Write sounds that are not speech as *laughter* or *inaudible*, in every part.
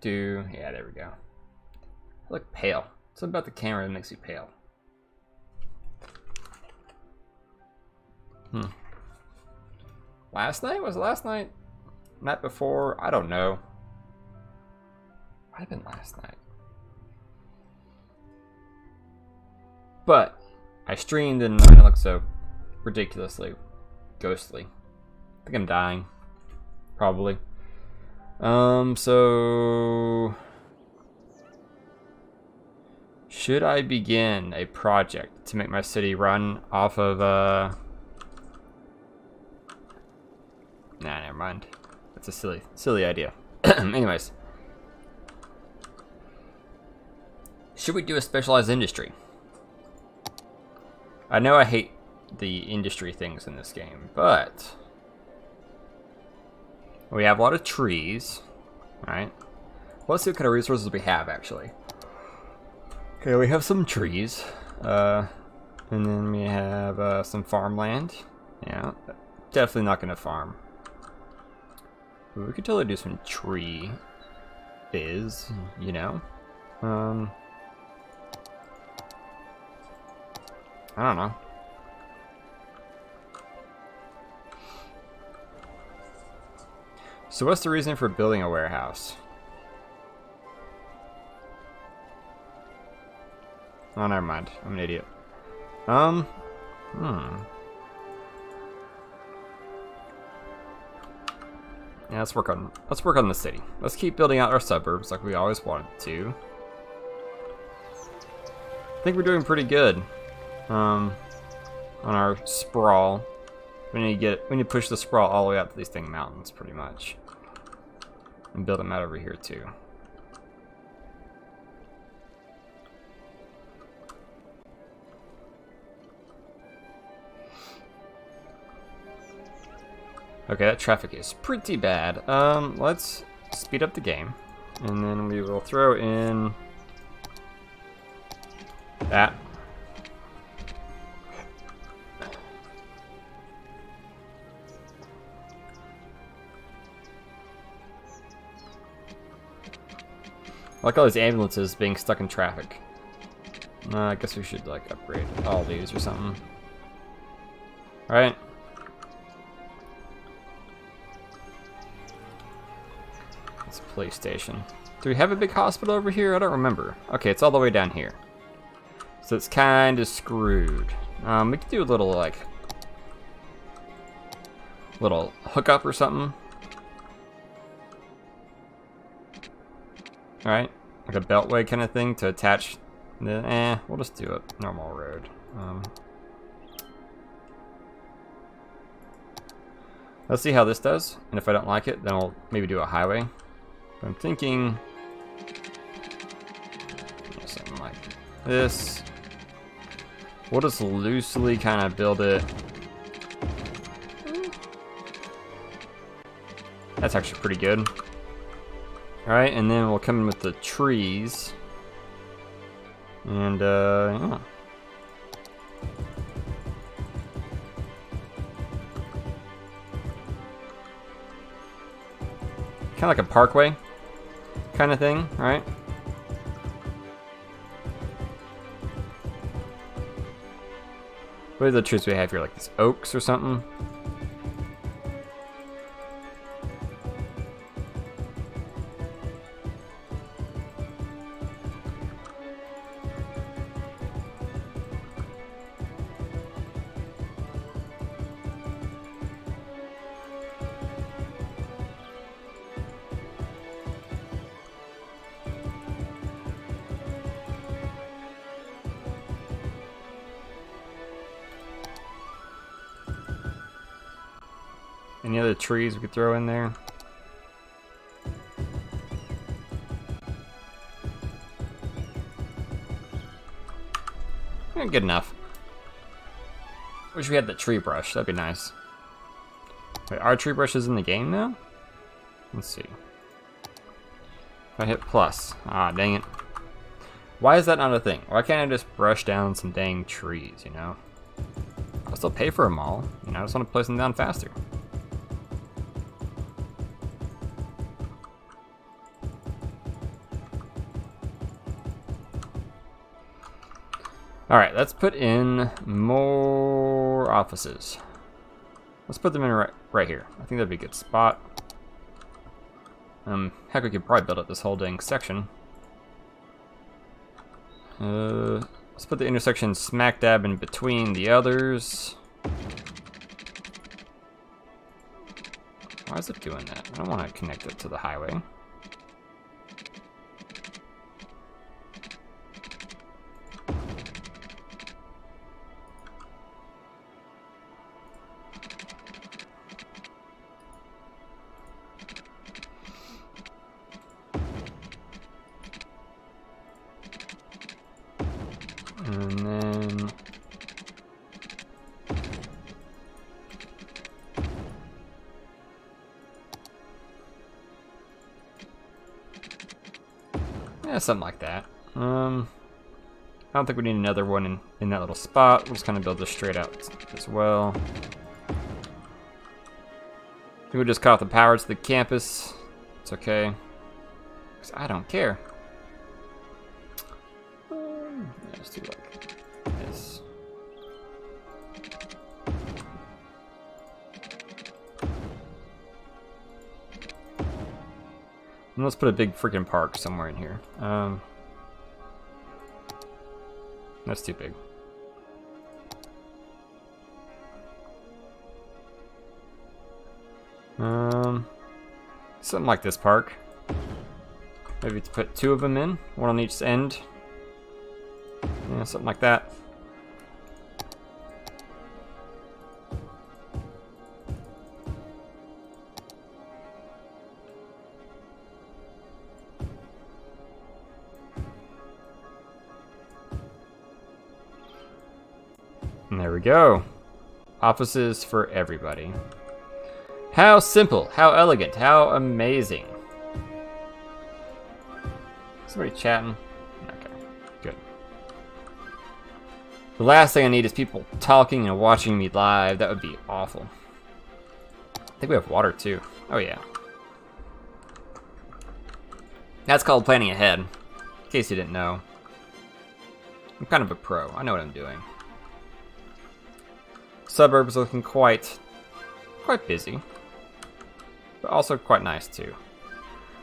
do. Yeah, there we go. I look pale. Something about the camera that makes you pale. Hmm. Last night? Was last night? Night before? I don't know. Might have been last night. But I streamed and I look so ridiculously ghostly. I think I'm dying. Probably. Um, so... Should I begin a project to make my city run off of, uh... Nah, never mind. That's a silly, silly idea. *clears throat* Anyways. Should we do a specialized industry? I know I hate the industry things in this game, but... We have a lot of trees, right? Let's see what kind of resources we have, actually. Okay, we have some trees, uh, and then we have uh, some farmland. Yeah, definitely not going to farm. But we could totally do some tree biz, you know? Um, I don't know. So what's the reason for building a warehouse? Oh, never mind. I'm an idiot. Um, hmm. Yeah, let's work on let's work on the city. Let's keep building out our suburbs like we always wanted to. I think we're doing pretty good. Um, on our sprawl. We need to get we need to push the sprawl all the way out to these thing mountains, pretty much, and build them out over here too. Okay, that traffic is pretty bad. Um, let's speed up the game, and then we will throw in that. I like all these ambulances being stuck in traffic. Uh, I guess we should like upgrade all these or something. Right? It's a police station. Do we have a big hospital over here? I don't remember. Okay, it's all the way down here. So it's kind of screwed. Um, we could do a little like little hookup or something. Alright, like a beltway kind of thing to attach the, eh, we'll just do a normal road. Um, let's see how this does, and if I don't like it, then I'll maybe do a highway. But I'm thinking something like this. We'll just loosely kind of build it. That's actually pretty good. Alright, and then we'll come in with the trees. And, uh, yeah. Kind of like a parkway kind of thing, right? What are the trees we have here? Like these oaks or something? Any other trees we could throw in there? Yeah, good enough. Wish we had the tree brush. That'd be nice. Wait, are tree brushes in the game now? Let's see. If I hit plus. Ah, dang it. Why is that not a thing? Why can't I just brush down some dang trees, you know? I'll still pay for them all. You know, I just want to place them down faster. Alright, let's put in more offices. Let's put them in right, right here. I think that'd be a good spot. Um, heck, we could probably build up this whole dang section. Uh, let's put the intersection smack dab in between the others. Why is it doing that? I don't want to connect it to the highway. Something like that. Um, I don't think we need another one in, in that little spot. We'll just kind of build this straight out as well. We just cut off the power to the campus. It's okay. Because I don't care. And let's put a big freaking park somewhere in here. Um, that's too big. Um, something like this park. Maybe to put two of them in, one on each end. Yeah, something like that. Go. Offices for everybody. How simple, how elegant, how amazing. Somebody chatting? Okay, good. The last thing I need is people talking and watching me live. That would be awful. I think we have water too. Oh yeah. That's called planning ahead. In case you didn't know. I'm kind of a pro. I know what I'm doing. Suburbs looking quite, quite busy. But also quite nice too.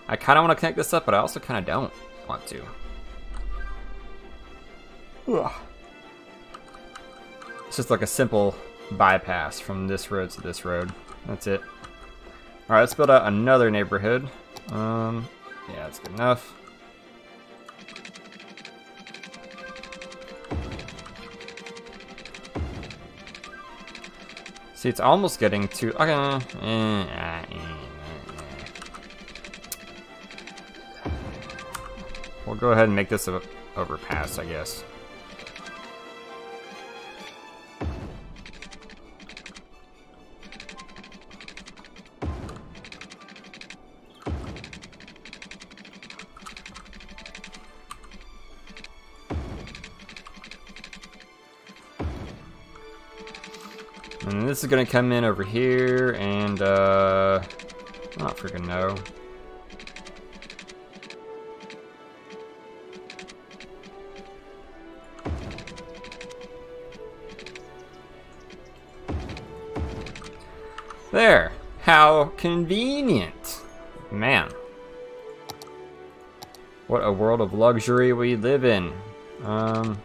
I kind of want to connect this up, but I also kind of don't want to. Ugh. It's just like a simple bypass from this road to this road. That's it. Alright, let's build out another neighborhood. Um, yeah, that's good enough. See, it's almost getting to... Okay. Eh, eh, eh. We'll go ahead and make this a overpass, I guess. And this is gonna come in over here and uh I don't freaking know. There. How convenient. Man. What a world of luxury we live in. Um,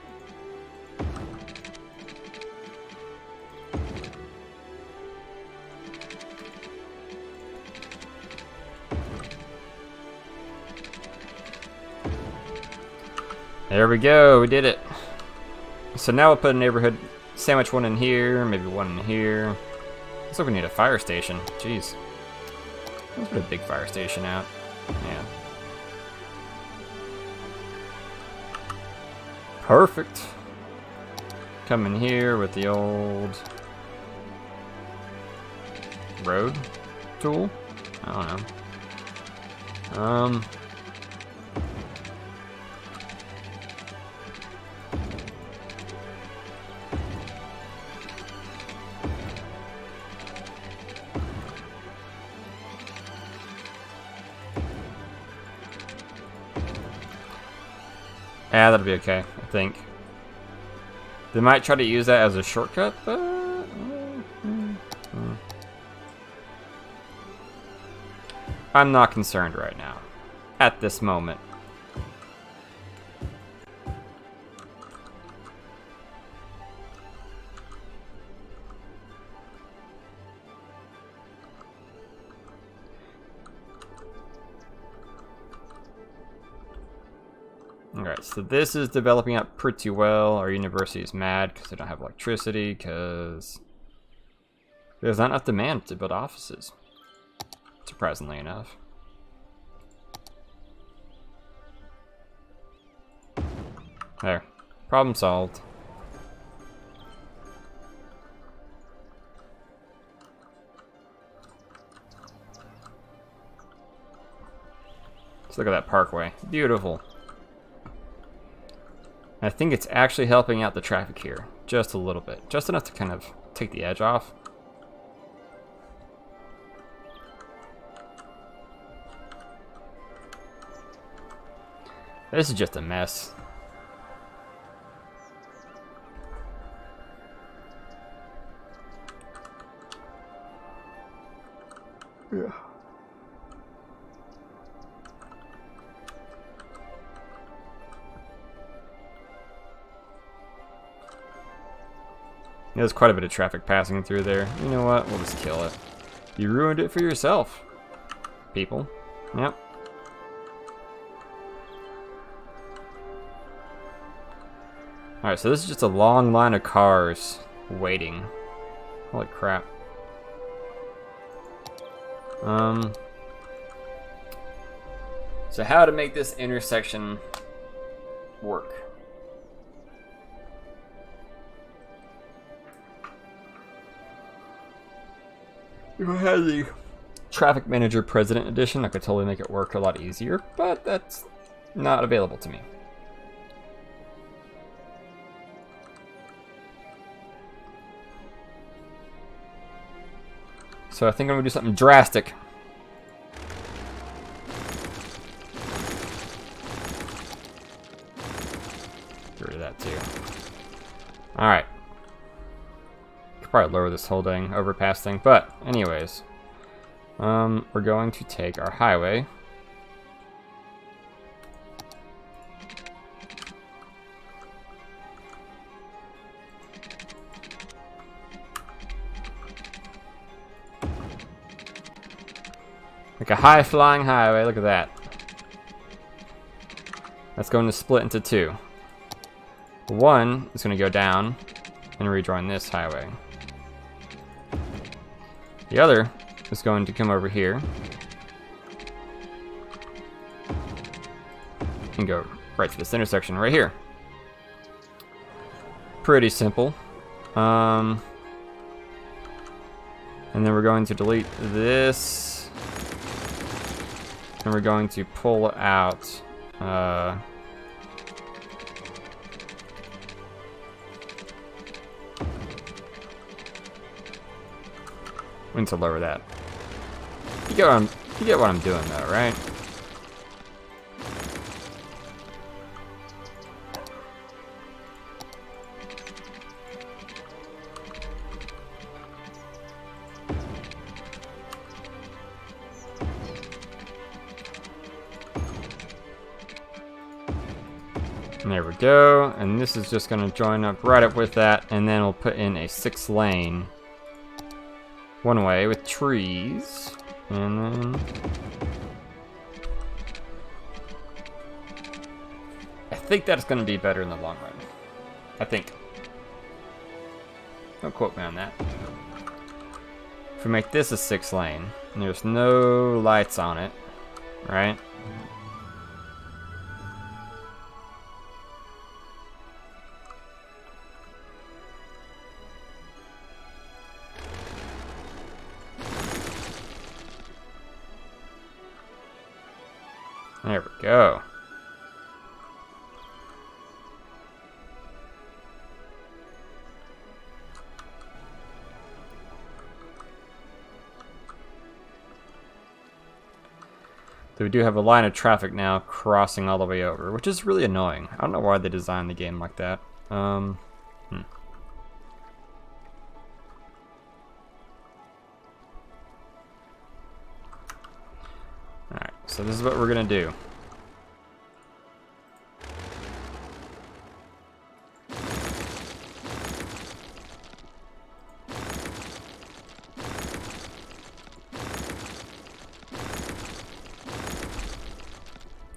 There we go, we did it. So now we'll put a neighborhood sandwich one in here, maybe one in here. Looks like we need a fire station. Jeez. Let's put a big fire station out. Yeah. Perfect. Come in here with the old road tool. I don't know. Um. Yeah, that'll be okay, I think. They might try to use that as a shortcut, but... mm, mm, mm. I'm not concerned right now. At this moment. So this is developing up pretty well. Our university is mad because they don't have electricity, because there's not enough demand to build offices. Surprisingly enough. There. Problem solved. Let's look at that parkway. Beautiful. I think it's actually helping out the traffic here. Just a little bit. Just enough to kind of take the edge off. This is just a mess. There's quite a bit of traffic passing through there. You know what? We'll just kill it. You ruined it for yourself, people. Yep. Alright, so this is just a long line of cars waiting. Holy crap. Um. So how to make this intersection work? If I had the Traffic Manager President Edition, I could totally make it work a lot easier, but that's not available to me. So I think I'm gonna do something drastic. Get rid of that too. Alright probably lower this whole overpass thing. But anyways, um, we're going to take our highway. Like a high-flying highway, look at that. That's going to split into two. One is going to go down and rejoin this highway. The other is going to come over here and go right to this intersection right here. Pretty simple. Um, and then we're going to delete this. And we're going to pull out uh, We need to lower that. You get what I'm, you get what I'm doing though, right? there we go. And this is just going to join up right up with that. And then we'll put in a six lane one way with trees. And then... I think that's going to be better in the long run. I think. Don't quote me on that. If we make this a six lane, and there's no lights on it, right? There we go. So we do have a line of traffic now crossing all the way over, which is really annoying. I don't know why they designed the game like that. Um, Hmm. This is what we're gonna do.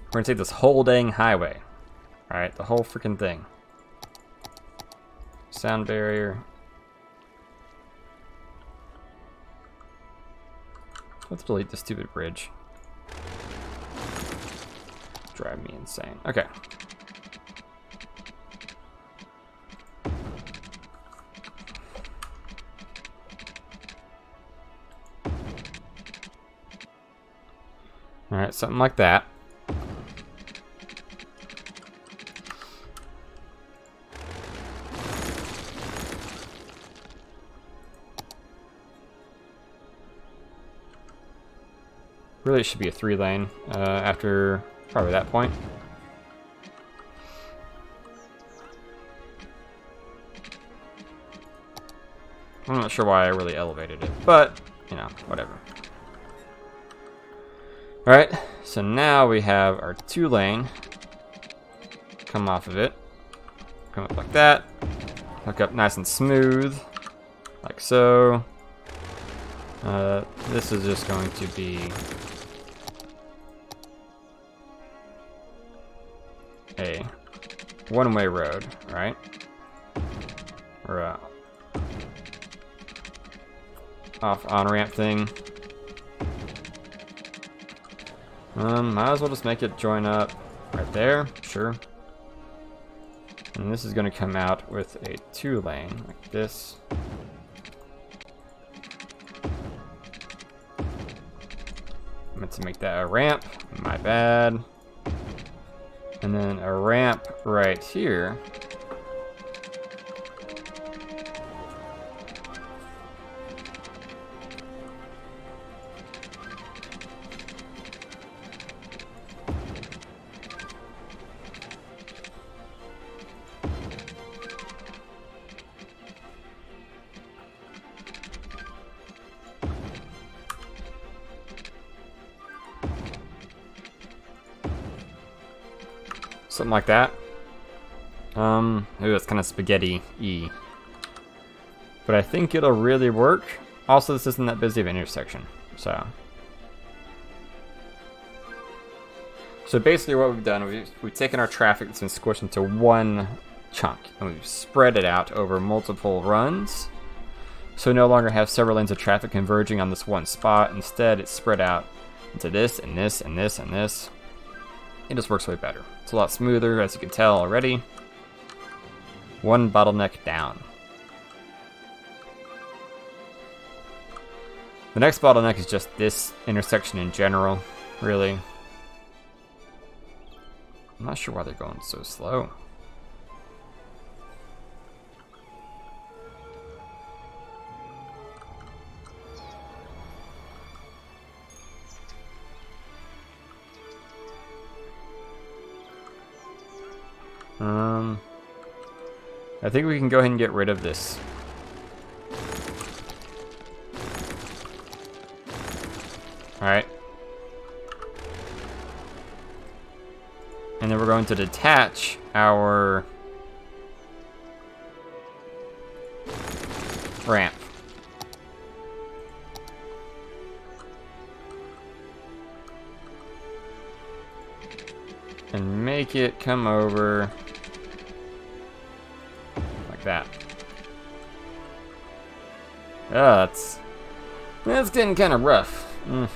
We're gonna take this whole dang highway. Alright, the whole freaking thing. Sound barrier. Let's delete the stupid bridge. Drive me insane. Okay. Alright, something like that. Really, it should be a three lane uh, after probably that point. I'm not sure why I really elevated it, but, you know, whatever. Alright, so now we have our two lane. Come off of it. Come up like that. Hook up nice and smooth. Like so. Uh, this is just going to be one-way road, right? Or a off on-ramp thing. Um, might as well just make it join up right there, sure. And this is going to come out with a two lane, like this. I meant to make that a ramp, my bad. And then a ramp right here. Something like that. Um, ooh, it's kind of spaghetti-y. But I think it'll really work. Also, this isn't that busy of an intersection, so. So basically what we've done, we've, we've taken our traffic that's been squished into one chunk, and we've spread it out over multiple runs. So we no longer have several lanes of traffic converging on this one spot. Instead, it's spread out into this, and this, and this, and this. It just works way better. It's a lot smoother, as you can tell already. One bottleneck down. The next bottleneck is just this intersection in general, really. I'm not sure why they're going so slow. Um, I think we can go ahead and get rid of this. Alright. And then we're going to detach our ramp. And make it come over Oh, that's... That's getting kind of rough. Mm.